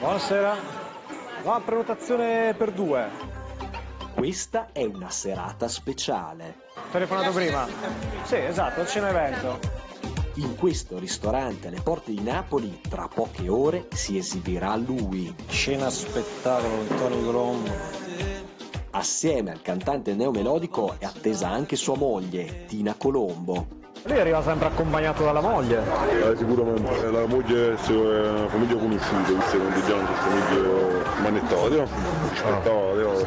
Buonasera. No, prenotazione per due. Questa è una serata speciale. Telefonato prima. Sì, esatto, cena evento. In questo ristorante alle porte di Napoli, tra poche ore, si esibirà lui. Scena spettacolo Tony Colombo. Assieme al cantante neomelodico è attesa anche sua moglie, Tina Colombo. Lui arriva sempre accompagnato dalla moglie. Eh, sicuramente, la moglie è una famiglia conosciuta, visto che non diciamo che famiglia manettate, rispettate.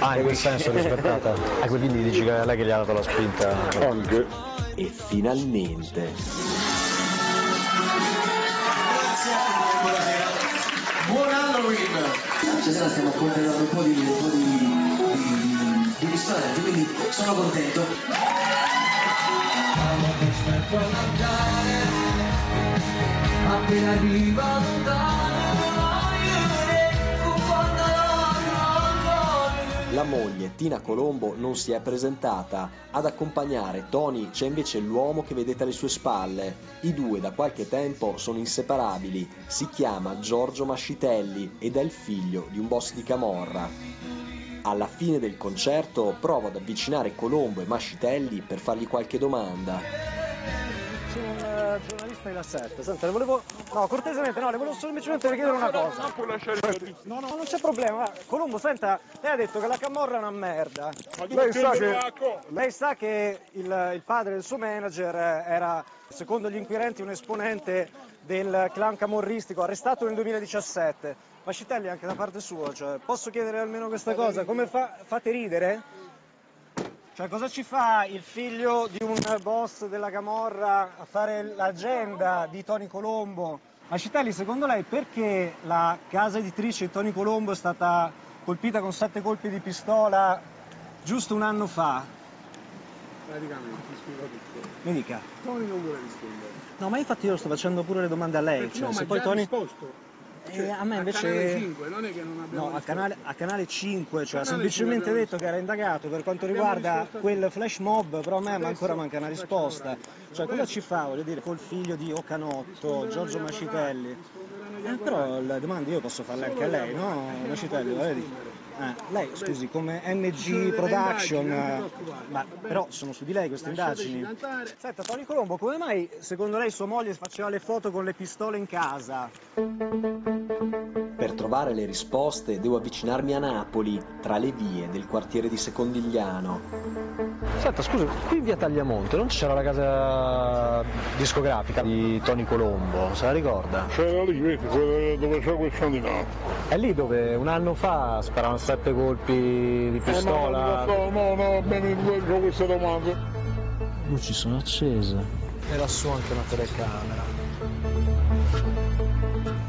Ah, in quel senso rispettata. Ah, quindi dici che è lei che gli ha dato la spinta. Anche. E finalmente Buon Halloween! Stasera stiamo accontentando un po' di, un po' di, di, di ristoranti, quindi sono contento. Appena arriva la moglie, Tina Colombo, non si è presentata. Ad accompagnare Tony c'è invece l'uomo che vedete alle sue spalle. I due da qualche tempo sono inseparabili. Si chiama Giorgio Mascitelli ed è il figlio di un boss di Camorra. Alla fine del concerto provo ad avvicinare Colombo e Mascitelli per fargli qualche domanda. Sono un eh, giornalista di La 7. Senta, le volevo. No, cortesemente, no, le volevo semplicemente chiedere una cosa. No, no, non c'è problema. Colombo, senta, lei ha detto che la camorra è una merda. Lei sa che, lei sa che il, il padre del suo manager era, secondo gli inquirenti, un esponente del clan camorristico arrestato nel 2017. Mascitelli anche da parte sua, cioè, posso chiedere almeno questa cosa? Come fa, fate ridere? Cioè, cosa ci fa il figlio di un boss della Camorra a fare l'agenda di Tony Colombo? Mascitelli, secondo lei perché la casa editrice di Tony Colombo è stata colpita con sette colpi di pistola giusto un anno fa? Praticamente, ti spiego tutto. Mi dica. Tony non vuole rispondere. No, ma infatti io sto facendo pure le domande a lei. Perché Cioè, no, se ma poi Tony... risposto. Eh, a me A invece... canale 5, non è che non abbiamo No, a canale, a canale 5, cioè ha semplicemente 5 detto che era indagato per quanto Abbiamo riguarda a quel flash mob, però a me Adesso ancora manca una risposta. Cioè cosa ci fa, voglio dire, col figlio di Ocanotto, Giorgio Mascitelli? Eh, però le domande io posso farle anche a lei, no? Mascitelli, voglio dire. Eh, lei, scusi, come NG Production, eh, ma però sono su di lei queste indagini. Senta, Tony Colombo, come mai secondo lei sua moglie faceva le foto con le pistole in casa? Per trovare le risposte devo avvicinarmi a Napoli, tra le vie del quartiere di Secondigliano. Senta, scusa, qui in via Tagliamonte non c'era la casa discografica di Tony Colombo, se la ricorda? C'era lì, vedi, dove c'è quel scandinavo. È lì dove un anno fa sparavano sette colpi di pistola. No, no, no, bene, c'ho questa domanda. Luci sono accese. E lassù anche una telecamera.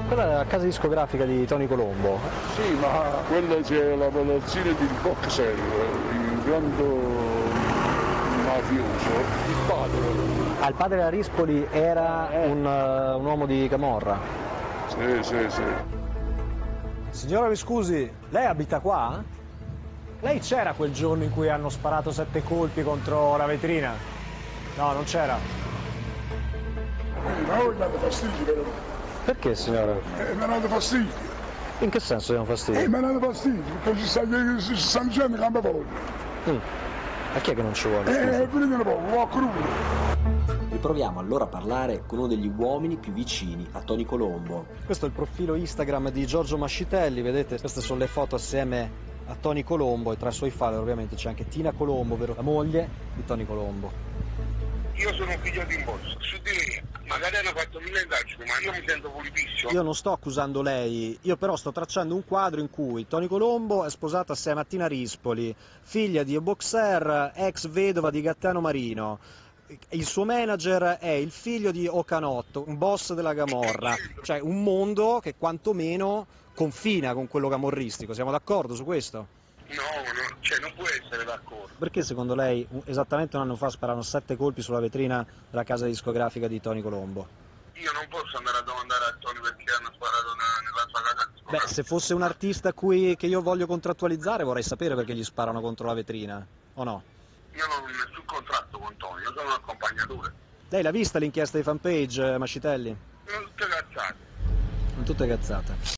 Quella è la casa discografica di Tony Colombo. Sì, ma quella c'è la popolazione di Boxer, il grande mafioso, il padre. Ah, il padre della Rispoli era un, eh, un uomo di Camorra. Sì, sì, sì. Signora, mi scusi, lei abita qua? Lei c'era quel giorno in cui hanno sparato sette colpi contro la vetrina? No, non c'era. Ma voi mi date fastidio, però. Perché, signora? Eh, mi date fastidio. In che senso diamo Eh, fastidio? mi date fastidio, perché ci stanno, ci stanno dicendo che hanno voglia. Mm. A chi è che non ci vuole? Eh, venite un po', va crudo. Riproviamo allora a parlare con uno degli uomini più vicini a Tony Colombo. Questo è il profilo Instagram di Giorgio Mascitelli, vedete? Queste sono le foto assieme a Tony Colombo e tra i suoi follower ovviamente c'è anche Tina Colombo, ovvero la moglie di Tony Colombo. Io sono un figlio di un boss, su di me magari hanno fatto mille indagini, ma io mi sento pulitissimo. Io non sto accusando lei, io però sto tracciando un quadro in cui Tony Colombo è sposato assieme a Tina Rispoli, figlia di un boxer, ex vedova di Gattano Marino. Il suo manager è il figlio di Ocanotto, un boss della Gamorra, cioè un mondo che quantomeno confina con quello camorristico, siamo d'accordo su questo? No, no, cioè non può essere d'accordo. Perché secondo lei esattamente un anno fa spararono sette colpi sulla vetrina della casa discografica di Tony Colombo? Io non posso andare a domandare a Tony perché hanno sparato ne- nella sua casa Beh, discografica. se fosse un artista cui, che io voglio contrattualizzare vorrei sapere perché gli sparano contro la vetrina, o no? Io non ho nessun contratto con Tony, io sono un accompagnatore. Lei l'ha vista l'inchiesta di fanpage, eh, Mascitelli? Non tutte cazzate. Non tutte cazzate.